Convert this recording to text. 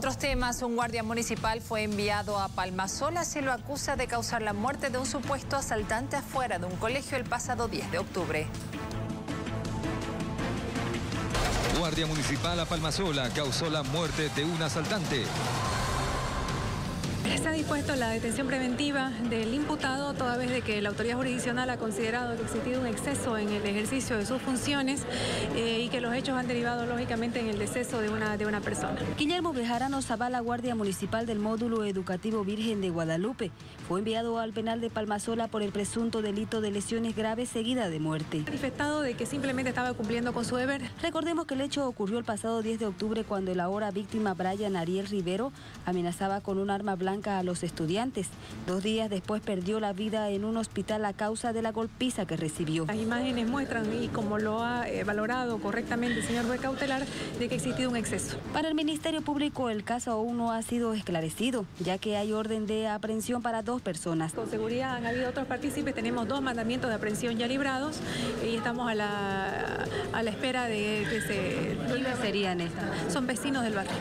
otros temas, un guardia municipal fue enviado a Palmasola se lo acusa de causar la muerte de un supuesto asaltante afuera de un colegio el pasado 10 de octubre. Guardia Municipal a Palmasola causó la muerte de un asaltante. Está dispuesto la detención preventiva del imputado toda vez de que la autoridad jurisdiccional ha considerado que ha existido un exceso en el ejercicio de sus funciones eh, y que los hechos han derivado lógicamente en el deceso de una, de una persona. Guillermo Bejarano Zavala, guardia municipal del módulo educativo Virgen de Guadalupe, fue enviado al penal de Palmasola por el presunto delito de lesiones graves seguida de muerte. Manifestado de que simplemente estaba cumpliendo con su deber. Recordemos que el hecho ocurrió el pasado 10 de octubre cuando el ahora víctima Brian Ariel Rivero amenazaba con un arma blanca a los estudiantes. Dos días después perdió la vida en un hospital a causa de la golpiza que recibió. Las imágenes muestran, y como lo ha eh, valorado correctamente el señor juez cautelar, de que ha existido un exceso. Para el Ministerio Público el caso aún no ha sido esclarecido, ya que hay orden de aprehensión para dos personas. Con seguridad han habido otros partícipes, tenemos dos mandamientos de aprehensión ya librados y estamos a la, a la espera de que se... ¿Quiénes serían estas? Son vecinos del barrio.